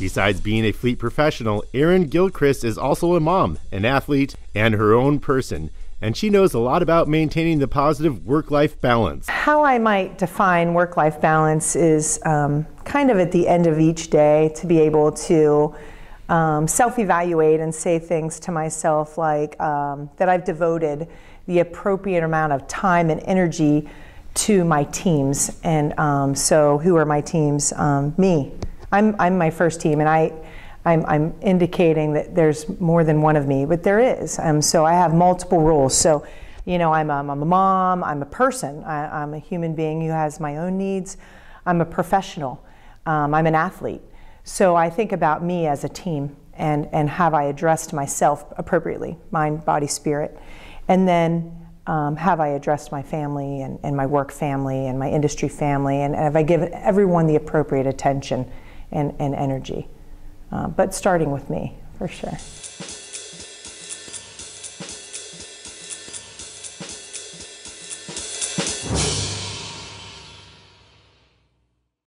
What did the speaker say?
Besides being a fleet professional, Erin Gilchrist is also a mom, an athlete, and her own person and she knows a lot about maintaining the positive work life balance. How I might define work life balance is um, kind of at the end of each day to be able to um, self evaluate and say things to myself like um, that I've devoted the appropriate amount of time and energy to my teams. And um, so, who are my teams? Um, me. I'm, I'm my first team, and I I'm, I'm, indicating that there's more than one of me, but there is. Um, so I have multiple roles. So, you know, I'm, I'm, I'm a mom, I'm a person, I, am a human being who has my own needs, I'm a professional, um, I'm an athlete. So I think about me as a team and, and have I addressed myself appropriately, mind, body, spirit. And then um, have I addressed my family and, and my work family and my industry family, and, and have I given everyone the appropriate attention and, and energy? uh, but starting with me for sure.